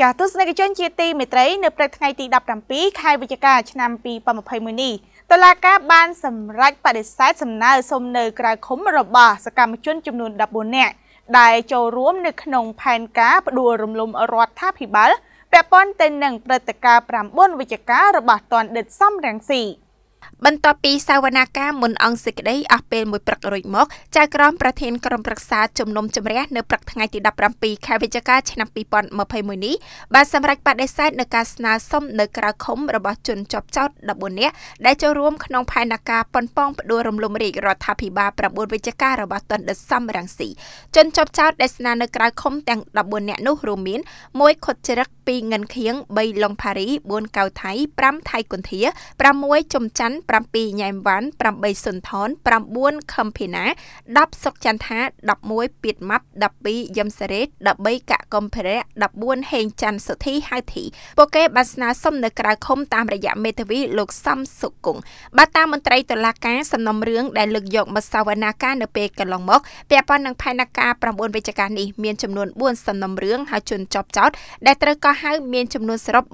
ចាទស្សនិកជនជាទីមេត្រីនៅព្រឹកថ្ងៃទី17ខែវិច្ឆិកាឆ្នាំ2021នេះតុលាការបានសម្រេចបដិសេធសំណើសុំនៅក្រៅឃុំរបស់សកម្មជនចំនួន14នាក់ដែលចូលរួមនៅក្នុងផែនការផ្ដួលរំលំរដ្ឋាភិបាលពាក់ព័ន្ធទៅនឹងព្រឹត្តិការណ៍9វិច្ឆិការបស់តនដិតសំរងស៊ី។ បន្ទាប់ពីសាវនាការមុនអង្គសេចក្តីអស់ពេលមួយព្រឹករួចមកចៅក្រមប្រធានក្រុមប្រឹក្សាជំនុំជម្រះនៅព្រឹកថ្ងៃទី17ខែវិច្ឆិកាឆ្នាំ2021នេះបានសម្រេចបដិសេធនៅការស្នើសុំនៅក្រៅឃុំរបស់ជនជាប់ចោត14នាក់ដែលចូលរួមក្នុងផែនការប៉ុនប៉ងផ្ដួលរំលំរាជរដ្ឋាភិបាល9វិច្ឆិការបស់ទណ្ឌិតសំរងស៊ីជនជាប់ចោតដែលស្នើនៅក្រៅឃុំទាំង14នាក់នោះរួមមាន1ខុតជ្រឹក2ងិនខៀង3លុងផារី4កៅថៃ5ថៃគុន្ធា6ជំច័ន្ទ7ញ៉ែមវ៉ាន់8សុនថន9ខំភីណា10សុកចន្ទថា11ពីតម៉ាប់12យឹមសារ៉េត13កកកំភរៈ14ហេងច័ន្ទសុធីហៅធីពួកគេបានស្នើសុំនៅក្រៅឃុំតាមរយៈមេធាវីលោកសំសុគង្គបាទតាមមន្ត្រីតុលាការសំណុំរឿងដែលលើកយកមកសវនាការនៅពេលកន្លងមកពាក់ព័ន្ធនឹងផែនការ9វិច្ឆិកានេះមានចំនួន4សំណុំរឿងហើយជនជាប់ចោតដែលត្រូវកោះហៅមានចំនួនសរុប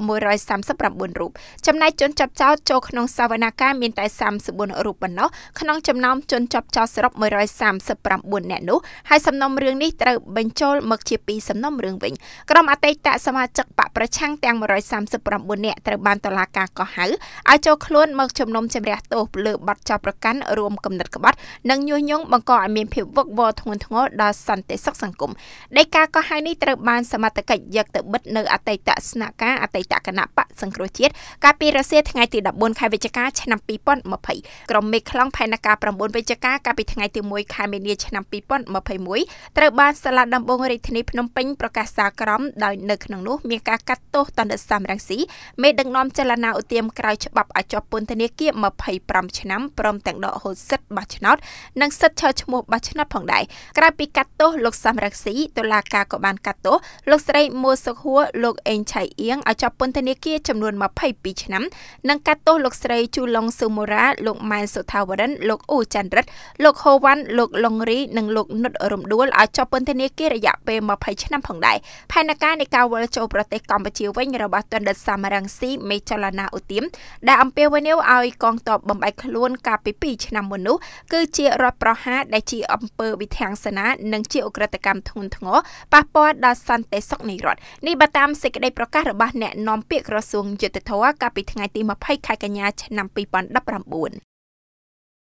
139រូបចំណែកជនជាប់ចោតចូលក្នុងសវនាការមានតែ34រូបប៉ុណ្ណោះក្នុងចំណោមជនជាប់ចោតសរុប139នាក់នោះហើយសំណុំរឿងនេះត្រូវបញ្ចូលមកជាពីរសំណុំរឿងវិញក្រុមអតីតសមាជិកបកប្រឆាំងទាំង139នាក់ត្រូវបានតុលាការកោះហៅឲ្យចូលខ្លួនមកជំនុំជម្រះទោសលើបទចោទប្រកាន់រួមគំនិតក្បត់និងញុះញង់បង្កឲ្យមានភាពវឹកវរធ្ងន់ធ្ងរដល់សន្តិសុខសង្គមដីកាកោះហៅនេះត្រូវបានសមត្ថកិច្ចយកទៅបិទនៅអតីតស្នាក់ការអតីតគណៈបកសង្គ្រោះជាតិកាលពីរសៀលថ្ងៃទី14ខែវិច្ឆិកាឆ្នាំ2020ក្រុមមេខ្លងផែនការ9វិច្ឆិកាកាលពីថ្ងៃទី1ខែមីនាឆ្នាំ2021ត្រូវបានសាលាដំបងរាជធានីភ្នំពេញប្រកាសសារក្រមដោយនៅក្នុងនោះមានការកាត់ទោសតណ្ដិតសំរងស៊ីមេដឹកនាំចលនាឧទាមក្រៅច្បាប់ឲ្យជាប់ពន្ធនាគារ25ឆ្នាំព្រមទាំងដកហូតសិទ្ធិបោះឆ្នោតនិងសិទ្ធិឈរឈ្មោះបោះឆ្នោតផងដែរក្រៅពីកាត់ទោសលោកសំរងស៊ីតុលាការក៏បានកាត់ទោសលោកស្រីមួសុខហួរលោកអេងឆៃអៀងឲ្យជាប់ពន្ធនាគារចំនួន22ឆ្នាំនិងកាត់ទោសលោកស្រីជូឡុងស៊ូមូរ៉ាលោកម៉ែនសុថាវរិនលោកអ៊ូច័ន្ទរិទ្ធលោកហូវ៉ាន់លោកឡុងរីនិងលោកនុតរំដួលឲ្យជាប់ពន្ធនាគាររយៈពេល20ឆ្នាំផងដែរផែនការនៃការវិលចូលប្រទេសកម្ពុជាវិញរបស់ទណ្ឌិតសាមរងស៊ីមេចលនាឧទាមដែលអំពាវនាវឲ្យកងទ័ពបំបែកខ្លួនកាលពី2ឆ្នាំមុននោះគឺជារដ្ឋប្រហារដែលជាអំពើវិធានសាសនានិងជាអ ுக ្រិតកម្មធ្ងន់ធ្ងរប៉ះពាល់ដល់សន្តិសុខនៃរដ្ឋនេះបើតាមសេចក្តីប្រកាសរបស់អ្នកនាំពាក្យក្រសួងយុទ្ធភ័ពកាលពីថ្ងៃទី20ខែកញ្ញាឆ្នាំ2019